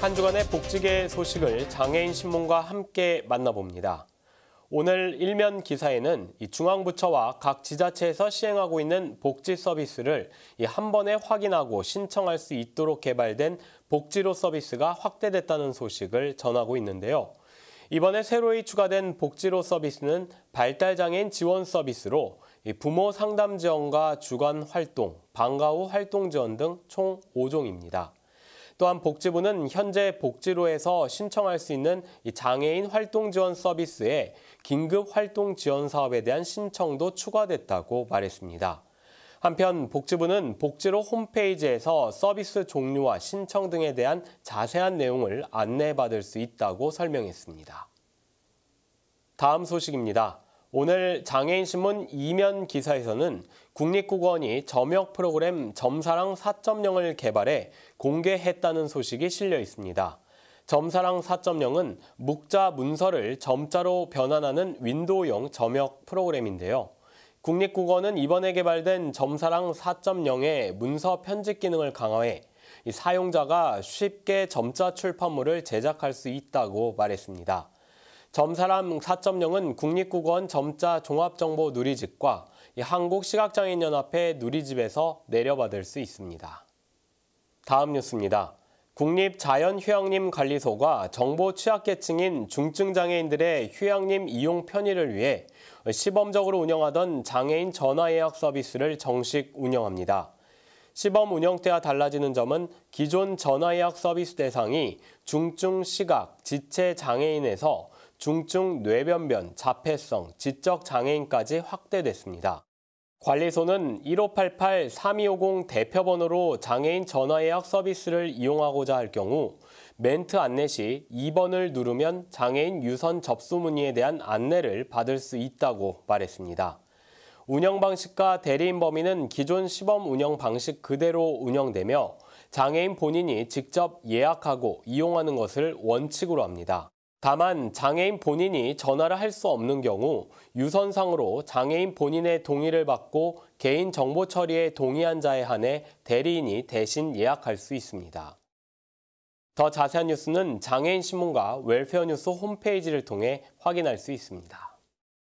한 주간의 복지계 소식을 장애인 신문과 함께 만나봅니다. 오늘 일면 기사에는 중앙부처와 각 지자체에서 시행하고 있는 복지 서비스를 한 번에 확인하고 신청할 수 있도록 개발된 복지로 서비스가 확대됐다는 소식을 전하고 있는데요. 이번에 새로이 추가된 복지로 서비스는 발달장애인 지원 서비스로 부모 상담 지원과 주간 활동, 방과 후 활동 지원 등 총 5종입니다. 또한 복지부는 현재 복지로에서 신청할 수 있는 장애인 활동 지원 서비스에 긴급 활동 지원 사업에 대한 신청도 추가됐다고 말했습니다. 한편 복지부는 복지로 홈페이지에서 서비스 종류와 신청 등에 대한 자세한 내용을 안내받을 수 있다고 설명했습니다. 다음 소식입니다. 오늘 장애인신문 이면 기사에서는 국립국어원이 점역 프로그램 점사랑 4.0을 개발해 공개했다는 소식이 실려 있습니다. 점사랑 4.0은 묵자 문서를 점자로 변환하는 윈도우용 점역 프로그램인데요. 국립국어는 이번에 개발된 점사랑 4.0의 문서 편집 기능을 강화해 사용자가 쉽게 점자 출판물을 제작할 수 있다고 말했습니다. 점사람 4.0은 국립국어원 점자 종합정보 누리집과 한국시각장애인연합회 누리집에서 내려받을 수 있습니다. 다음 뉴스입니다. 국립자연휴양림 관리소가 정보 취약계층인 중증장애인들의 휴양림 이용 편의를 위해 시범적으로 운영하던 장애인 전화예약 서비스를 정식 운영합니다. 시범 운영 때와 달라지는 점은 기존 전화예약 서비스 대상이 중증 시각, 지체 장애인에서 중증 뇌변변, 자폐성, 지적 장애인까지 확대됐습니다. 관리소는 1588-3250 대표번호로 장애인 전화예약 서비스를 이용하고자 할 경우 멘트 안내 시 2번을 누르면 장애인 유선 접수 문의에 대한 안내를 받을 수 있다고 말했습니다. 운영 방식과 대리인 범위는 기존 시범 운영 방식 그대로 운영되며 장애인 본인이 직접 예약하고 이용하는 것을 원칙으로 합니다. 다만 장애인 본인이 전화를 할 수 없는 경우 유선상으로 장애인 본인의 동의를 받고 개인 정보 처리에 동의한 자에 한해 대리인이 대신 예약할 수 있습니다. 더 자세한 뉴스는 장애인 신문과 웰페어 뉴스 홈페이지를 통해 확인할 수 있습니다.